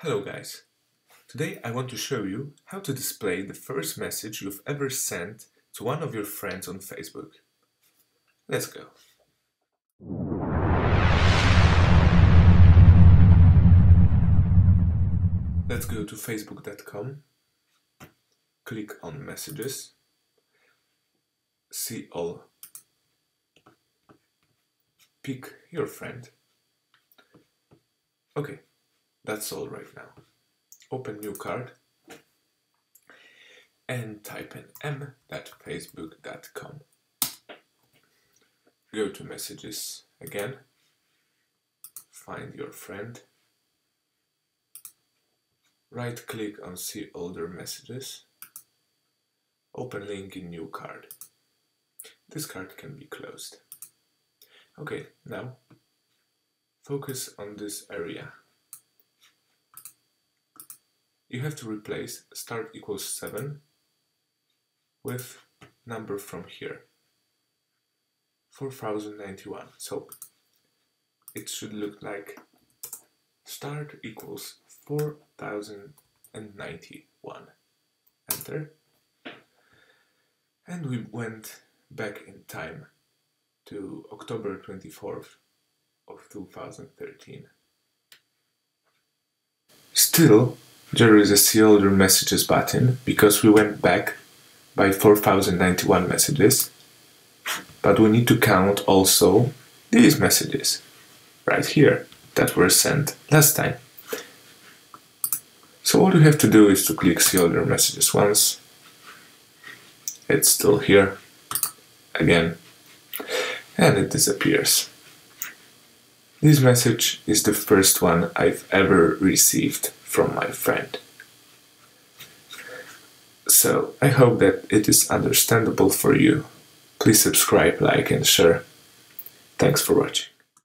Hello guys! Today I want to show you how to display the first message you've ever sent to one of your friends on Facebook. Let's go! Let's go to facebook.com, click on messages, see all, pick your friend. Okay, that's all right now. Open new card and type in m.facebook.com. Go to messages again, find your friend, right click on see older messages, open link in new card. This card can be closed. Okay, now focus on this area you have to replace start equals 7 with number from here 4091 so it should look like start equals 4091 enter. And we went back in time to October 24th of 2013 still there is a see older messages button because we went back by 4091 messages. But we need to count also these messages right here that were sent last time. So all you have to do is to click see older messages once. It's still here again and it disappears. This message is the first one I've ever received from my friend. So I hope that it is understandable for you. Please subscribe, like and share. Thanks for watching.